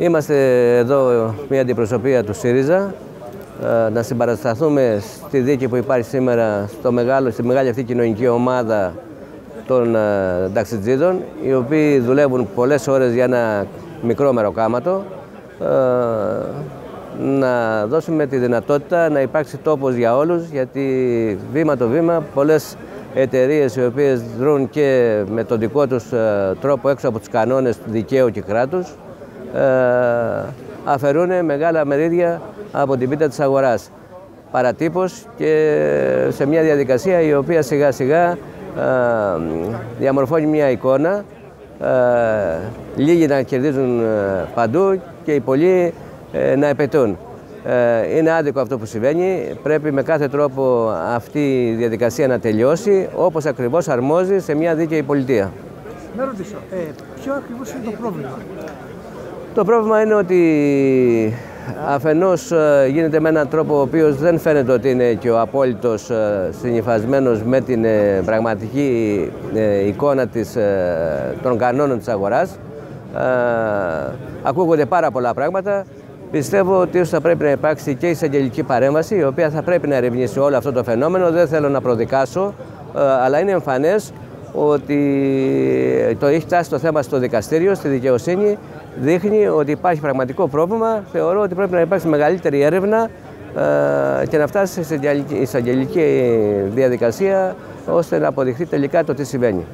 Είμαστε εδώ μια αντιπροσωπεία του ΣΥΡΙΖΑ. Ε, να συμπαρασταθούμε στη δίκη που υπάρχει σήμερα στο μεγάλο, στη μεγάλη αυτή κοινωνική ομάδα των ε, ταξιτζίδων οι οποίοι δουλεύουν πολλές ώρες για ένα μικρό μεροκάματο. Ε, να δώσουμε τη δυνατότητα να υπάρξει τόπος για όλους γιατί βήμα το βήμα πολλές εταιρείες οι οποίες δρούν και με τον δικό τους τρόπο έξω από τους κανόνες δικαίου και κράτους. ε, αφαιρούν μεγάλα μερίδια από την πίτα της αγοράς. Παρατύπως και σε μια διαδικασία η οποία σιγά σιγά ε, διαμορφώνει μια εικόνα ε, λίγοι να κερδίζουν παντού και οι πολλοί να επαιτούν. Είναι άδικο αυτό που συμβαίνει. Πρέπει με κάθε τρόπο αυτή η διαδικασία να τελειώσει όπως ακριβώς αρμόζει σε μια δίκαιη πολιτεία. Να ρωτήσω, ε, ποιο ακριβώς είναι το πρόβλημα; Το πρόβλημα είναι ότι αφενός ε, γίνεται με έναν τρόπο ο οποίος δεν φαίνεται ότι είναι και ο απόλυτος ε, συνειφασμένος με την ε, πραγματική εικόνα της, των κανόνων της αγοράς. Ακούγονται πάρα πολλά πράγματα. Πιστεύω ότι θα πρέπει να υπάρξει και η εισαγγελική παρέμβαση, η οποία θα πρέπει να ερευνήσει όλο αυτό το φαινόμενο. Δεν θέλω να προδικάσω, αλλά είναι εμφανές ότι το έχει φτάσει το θέμα στο δικαστήριο, στη δικαιοσύνη, δείχνει ότι υπάρχει πραγματικό πρόβλημα. Θεωρώ ότι πρέπει να υπάρξει μεγαλύτερη έρευνα ε, και να φτάσει σε εισαγγελική διαδικασία ώστε να αποδειχθεί τελικά το τι συμβαίνει.